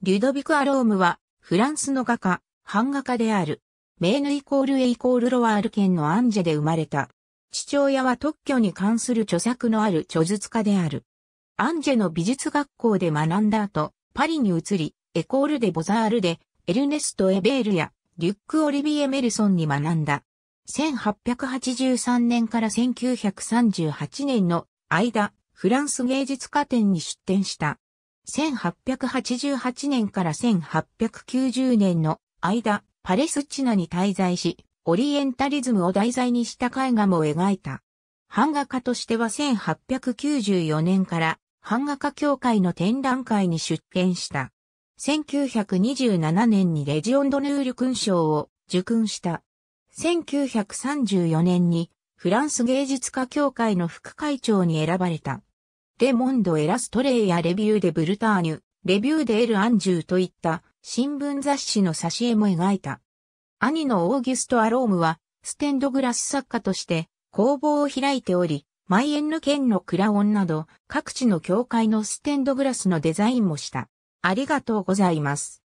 リュドビク・アロームは、フランスの画家、版画家である。メーヌイコールエイコールロワール県のアンジェで生まれた。父親は特許に関する著作のある著述家である。アンジェの美術学校で学んだ後、パリに移り、エコールでボザールで、エルネスト・エベールや、リュック・オリビエ・メルソンに学んだ。1883年から1938年の間、フランス芸術家展に出展した。1888年から1890年の間、パレスチナに滞在し、オリエンタリズムを題材にした絵画も描いた。版画家としては1894年から版画家協会の展覧会に出展した。1927年にレジオンドヌール勲章を受勲した。1934年にフランス芸術家協会の副会長に選ばれた。レモンド・エラストレイやレビュー・デ・ブルターニュ、レビュー・デ・エル・アンジューといった新聞雑誌の挿絵も描いた。兄のオーギュスト・アロームはステンドグラス作家として工房を開いており、マイエンヌ県のクラオンなど各地の教会のステンドグラスのデザインもした。ありがとうございます。